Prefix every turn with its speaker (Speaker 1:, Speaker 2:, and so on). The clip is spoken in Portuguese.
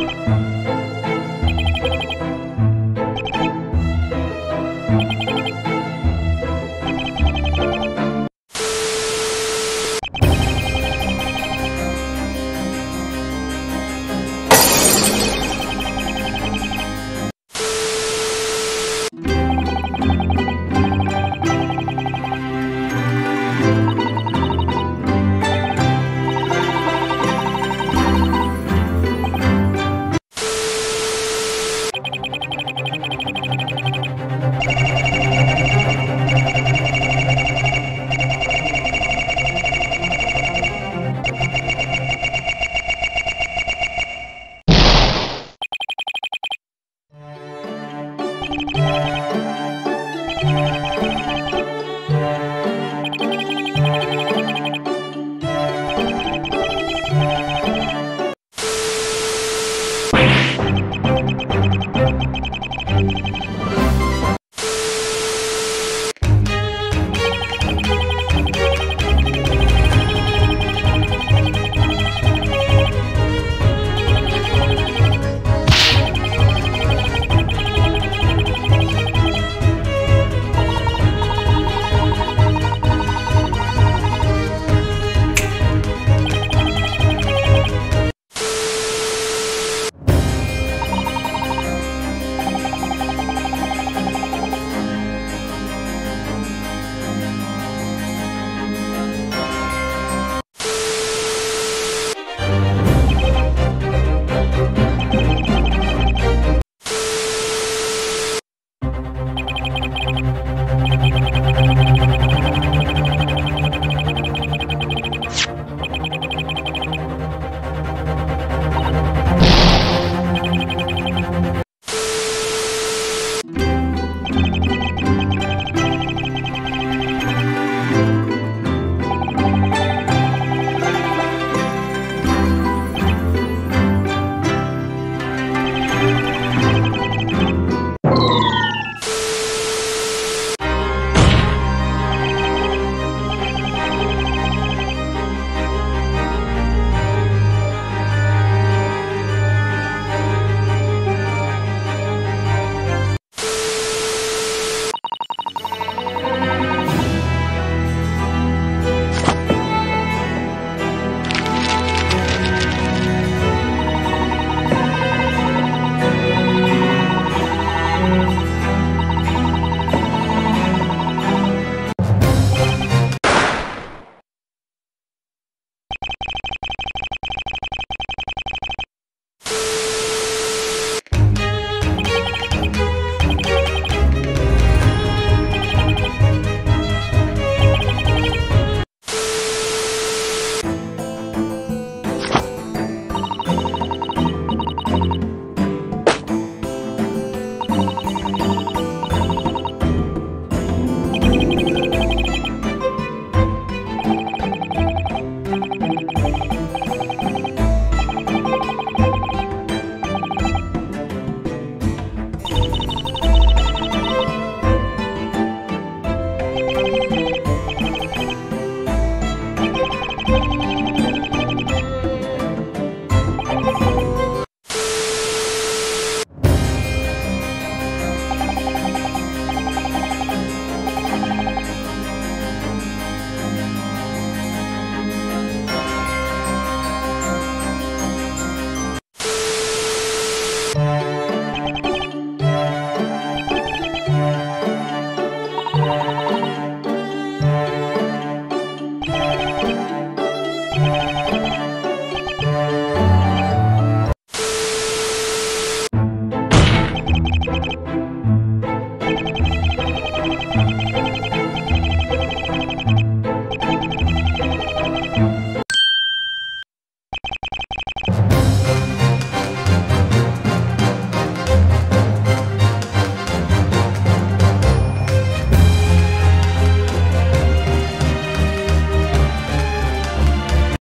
Speaker 1: you. you Música Thank you.